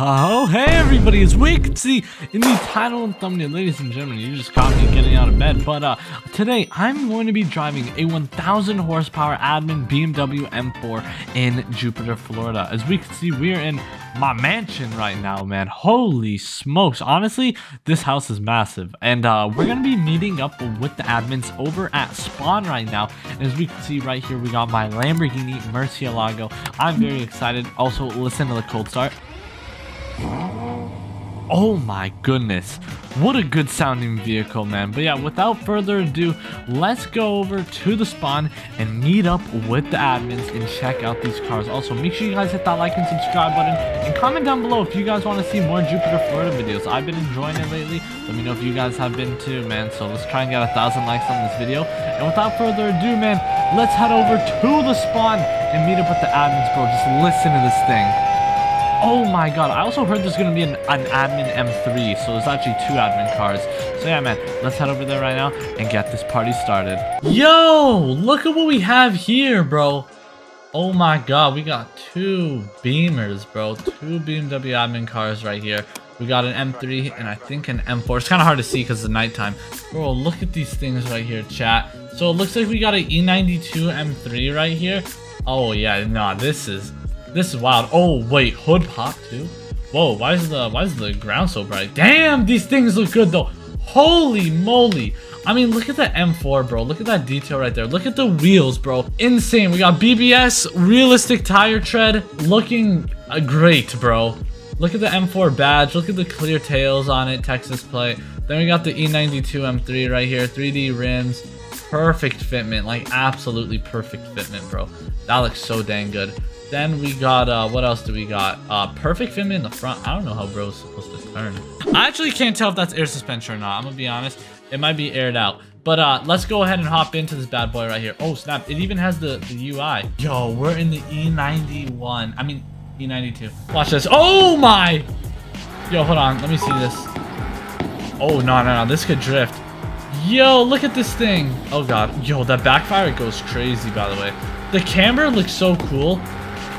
Oh, hey everybody, we can see in the title and thumbnail, ladies and gentlemen, you just caught me getting out of bed, but uh, today I'm going to be driving a 1000 horsepower admin BMW M4 in Jupiter, Florida. As we can see, we're in my mansion right now, man. Holy smokes. Honestly, this house is massive, and uh, we're going to be meeting up with the admins over at Spawn right now. And as we can see right here, we got my Lamborghini Murcielago. I'm very excited. Also, listen to the cold start. Oh my goodness. What a good sounding vehicle, man. But yeah, without further ado, let's go over to the spawn and meet up with the admins and check out these cars. Also, make sure you guys hit that like and subscribe button and comment down below if you guys want to see more Jupiter, Florida videos. I've been enjoying it lately. Let me know if you guys have been too, man. So let's try and get a thousand likes on this video. And without further ado, man, let's head over to the spawn and meet up with the admins, bro. Just listen to this thing. Oh my god, I also heard there's gonna be an, an admin M3, so there's actually two admin cars. So yeah, man, let's head over there right now and get this party started. Yo, look at what we have here, bro. Oh my god, we got two Beamers, bro. Two BMW admin cars right here. We got an M3 and I think an M4. It's kind of hard to see because it's nighttime. Bro, look at these things right here, chat. So it looks like we got an E92 M3 right here. Oh yeah, nah, this is this is wild. Oh, wait, hood pop too? Whoa, why is the why is the ground so bright? Damn, these things look good though. Holy moly. I mean, look at that M4, bro. Look at that detail right there. Look at the wheels, bro. Insane. We got BBS, realistic tire tread, looking uh, great, bro. Look at the M4 badge. Look at the clear tails on it, Texas plate. Then we got the E92 M3 right here, 3D rims. Perfect fitment, like absolutely perfect fitment, bro. That looks so dang good. Then we got, uh, what else do we got? Uh, perfect fitment in the front. I don't know how bro's supposed to turn. I actually can't tell if that's air suspension or not. I'm gonna be honest. It might be aired out. But uh, let's go ahead and hop into this bad boy right here. Oh, snap. It even has the, the UI. Yo, we're in the E91. I mean, E92. Watch this. Oh, my! Yo, hold on. Let me see this. Oh, no, no, no. This could drift. Yo, look at this thing. Oh, God. Yo, that backfire goes crazy, by the way. The camera looks so cool.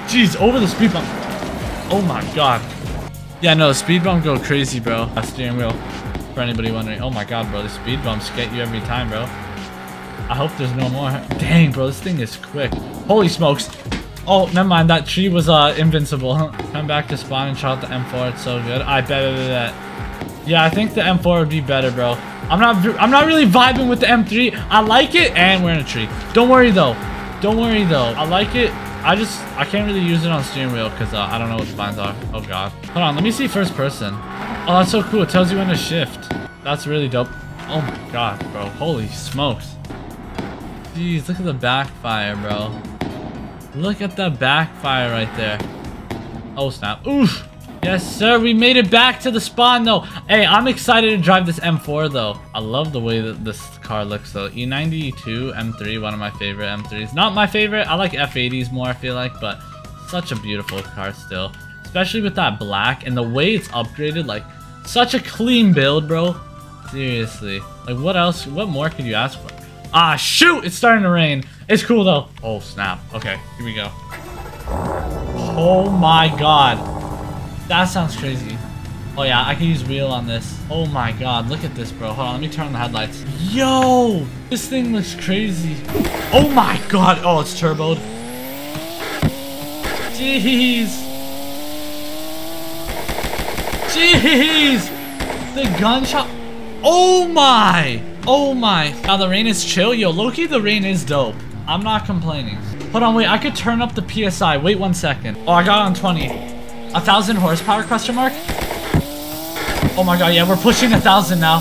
Jeez, over the speed bump. Oh my god. Yeah, no, speed bump go crazy, bro. That steering wheel. For anybody wondering. Oh my god, bro. The speed bumps get you every time, bro. I hope there's no more. Dang, bro. This thing is quick. Holy smokes. Oh, never mind. That tree was uh, invincible. Come back to spawn and try out the M4. It's so good. I bet, bet, bet. Yeah, I think the M4 would be better, bro. I'm not I'm not really vibing with the M3. I like it, and we're in a tree. Don't worry, though. Don't worry, though. I like it, I just, I can't really use it on steering wheel because uh, I don't know what the buttons are. Oh god. Hold on, let me see first person. Oh, that's so cool. It tells you when to shift. That's really dope. Oh my god, bro. Holy smokes. Jeez, look at the backfire, bro. Look at the backfire right there. Oh snap. Oof. Yes, sir. We made it back to the spawn, though. Hey, I'm excited to drive this M4, though. I love the way that this car looks, though. E92 M3, one of my favorite M3s. Not my favorite. I like F80s more, I feel like, but such a beautiful car still. Especially with that black and the way it's upgraded, like, such a clean build, bro. Seriously. Like, what else? What more could you ask for? Ah, shoot! It's starting to rain. It's cool, though. Oh, snap. Okay, here we go. Oh my god. That sounds crazy. Oh yeah, I can use wheel on this. Oh my god, look at this, bro. Hold on, let me turn on the headlights. Yo! This thing looks crazy. Oh my god! Oh, it's turboed. Jeez! Jeez! The gunshot... Oh my! Oh my. Now the rain is chill. Yo, lowkey, the rain is dope. I'm not complaining. Hold on, wait. I could turn up the PSI. Wait one second. Oh, I got on 20. A thousand horsepower question mark? Oh my god, yeah, we're pushing a thousand now.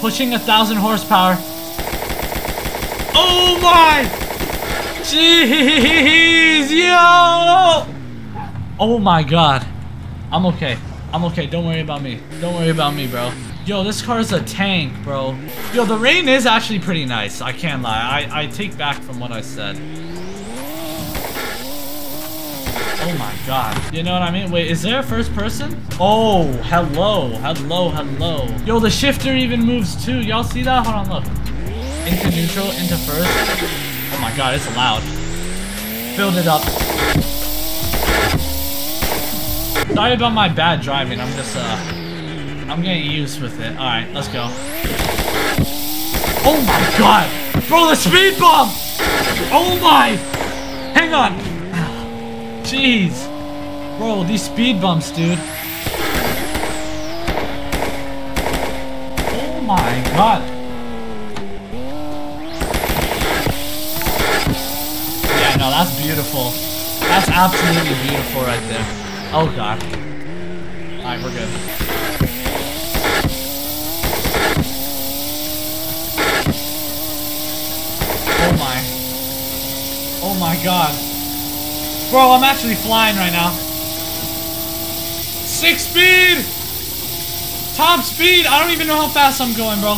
Pushing a thousand horsepower. Oh my! Jeez, yo! Oh my god. I'm okay. I'm okay. Don't worry about me. Don't worry about me, bro. Yo, this car is a tank, bro. Yo, the rain is actually pretty nice. I can't lie. I, I take back from what I said. Oh my god. You know what I mean? Wait, is there a first person? Oh, hello. Hello, hello. Yo, the shifter even moves too. Y'all see that? Hold on, look. Into neutral, into first. Oh my god, it's loud. Build it up. Sorry about my bad driving. I'm just, uh, I'm getting used with it. All right, let's go. Oh my god! Bro, the speed bump! Oh my! Hang on! Jeez! Bro, these speed bumps, dude. Oh my god! Yeah, no, that's beautiful. That's absolutely beautiful right there. Oh god. Alright, we're good. Oh my. Oh my god. Bro, I'm actually flying right now. Six speed! Top speed! I don't even know how fast I'm going, bro.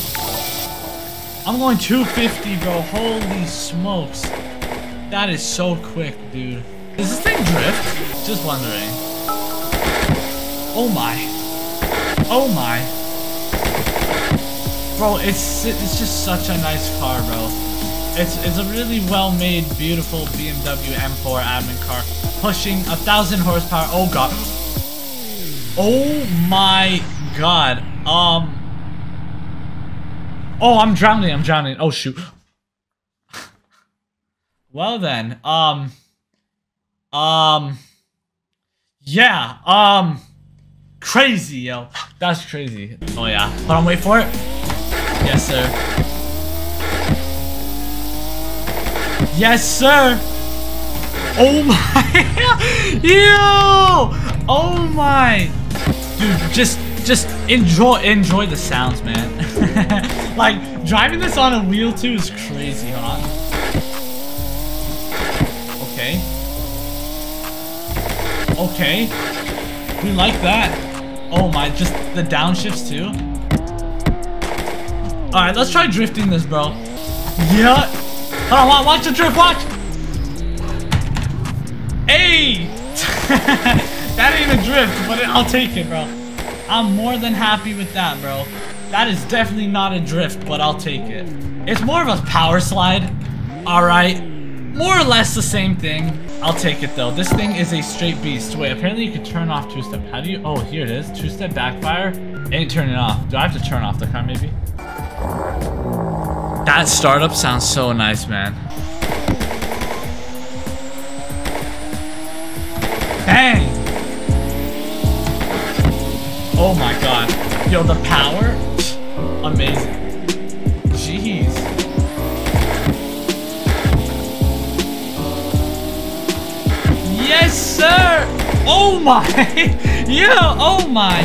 I'm going 250, bro. Holy smokes. That is so quick, dude. Does this thing drift? Just wondering. Oh my. Oh my. Bro, it's it's just such a nice car, bro. It's it's a really well-made, beautiful BMW M4 admin car, pushing a thousand horsepower. Oh god. Oh my god. Um. Oh, I'm drowning. I'm drowning. Oh shoot. well then, um. Um. Yeah. Um. Crazy, yo. That's crazy. Oh yeah. Hold on. Wait for it. Yes, sir. Yes, sir. Oh my. Yo. Oh my. Dude, just just enjoy enjoy the sounds, man. like driving this on a wheel too is crazy, huh? Okay. Okay. We like that. Oh my, just the downshifts too. Alright, let's try drifting this, bro. Yeah. Hold on, watch the drift, watch! Hey! that ain't a drift, but I'll take it, bro. I'm more than happy with that, bro. That is definitely not a drift, but I'll take it. It's more of a power slide. Alright. More or less the same thing. I'll take it, though. This thing is a straight beast. Wait, apparently you can turn off two-step. How do you... Oh, here it is. Two-step backfire. Ain't turning off. Do I have to turn off the car, maybe? That startup sounds so nice, man. Bang! Oh my god. Yo, the power? Amazing. Jeez. Yes, sir! Oh my! yeah, oh my!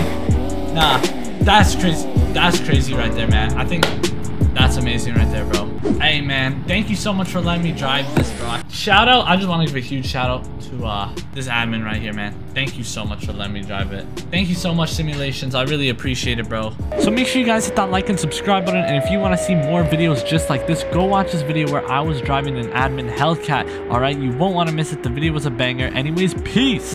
Nah, that's crazy. That's crazy right there, man. I think amazing right there, bro. Hey, man, thank you so much for letting me drive this, bro. Shout out, I just want to give a huge shout out to uh, this admin right here, man. Thank you so much for letting me drive it. Thank you so much, Simulations. I really appreciate it, bro. So make sure you guys hit that like and subscribe button. And if you want to see more videos just like this, go watch this video where I was driving an admin Hellcat. All right, you won't want to miss it. The video was a banger. Anyways, peace.